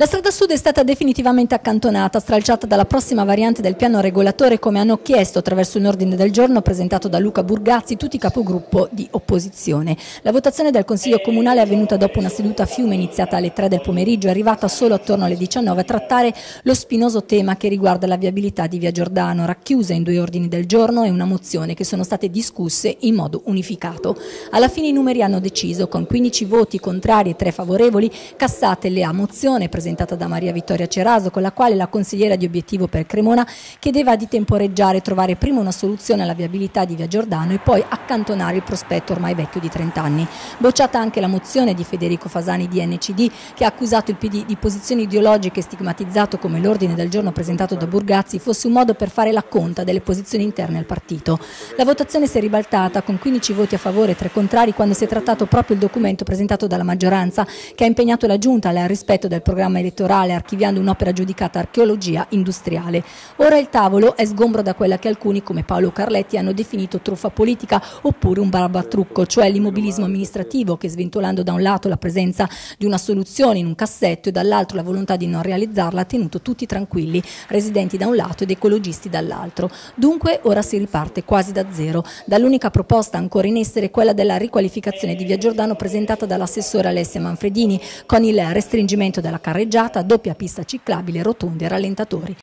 La strada sud è stata definitivamente accantonata, stralciata dalla prossima variante del piano regolatore come hanno chiesto attraverso un ordine del giorno presentato da Luca Burgazzi, tutti i capogruppo di opposizione. La votazione del Consiglio Comunale è avvenuta dopo una seduta a fiume iniziata alle 3 del pomeriggio, è arrivata solo attorno alle 19 a trattare lo spinoso tema che riguarda la viabilità di Via Giordano, racchiusa in due ordini del giorno e una mozione che sono state discusse in modo unificato. Alla fine i numeri hanno deciso, con 15 voti contrari e 3 favorevoli, cassate la mozione presentata presentata da Maria Vittoria Ceraso, con la quale la consigliera di obiettivo per Cremona chiedeva di temporeggiare e trovare prima una soluzione alla viabilità di Via Giordano e poi accantonare il prospetto ormai vecchio di 30 anni. Bocciata anche la mozione di Federico Fasani di NCD che ha accusato il PD di posizioni ideologiche stigmatizzato come l'ordine del giorno presentato da Burgazzi fosse un modo per fare la conta delle posizioni interne al partito. La votazione si è ribaltata con 15 voti a favore e 3 contrari quando si è trattato proprio il documento presentato dalla maggioranza che ha impegnato la Giunta al rispetto del programma elettorale archiviando un'opera giudicata archeologia industriale. Ora il tavolo è sgombro da quella che alcuni come Paolo Carletti hanno definito truffa politica oppure un barbatrucco, cioè l'immobilismo amministrativo che sventolando da un lato la presenza di una soluzione in un cassetto e dall'altro la volontà di non realizzarla ha tenuto tutti tranquilli, residenti da un lato ed ecologisti dall'altro. Dunque ora si riparte quasi da zero, dall'unica proposta ancora in essere quella della riqualificazione di Via Giordano presentata dall'assessore Alessia Manfredini con il restringimento della carreggiata carreggiata, doppia pista ciclabile, rotonde e rallentatori.